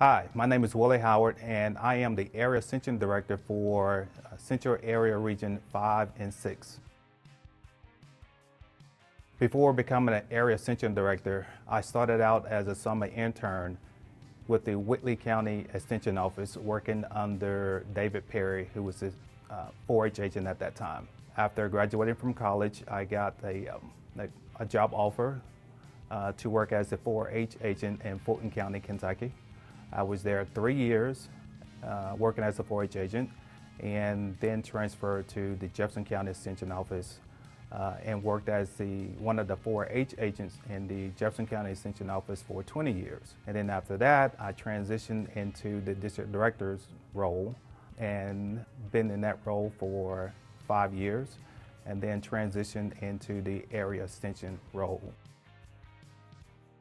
Hi, my name is Willie Howard, and I am the Area Extension Director for uh, Central Area Region 5 and 6. Before becoming an Area Extension Director, I started out as a summer intern with the Whitley County Extension Office working under David Perry, who was a 4-H uh, agent at that time. After graduating from college, I got a, um, a, a job offer uh, to work as a 4-H agent in Fulton County, Kentucky. I was there three years uh, working as a 4-H agent and then transferred to the Jefferson County Extension Office uh, and worked as the one of the 4-H agents in the Jefferson County Extension Office for 20 years. And then after that, I transitioned into the district director's role and been in that role for five years and then transitioned into the area extension role.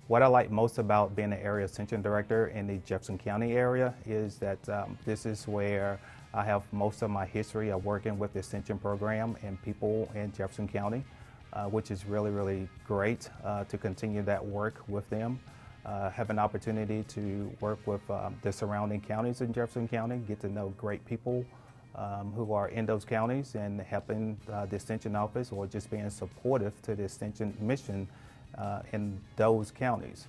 What I like most about being an area extension director in the Jefferson County area is that um, this is where I have most of my history of working with the extension program and people in Jefferson County, uh, which is really, really great uh, to continue that work with them. Uh, have an opportunity to work with um, the surrounding counties in Jefferson County, get to know great people um, who are in those counties and helping uh, the extension office or just being supportive to the extension mission uh, in those counties.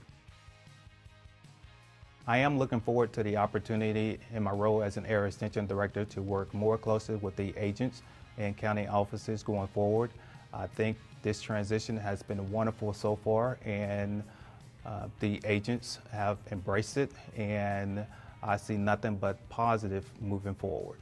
I am looking forward to the opportunity in my role as an area extension director to work more closely with the agents and county offices going forward. I think this transition has been wonderful so far and uh, the agents have embraced it and I see nothing but positive moving forward.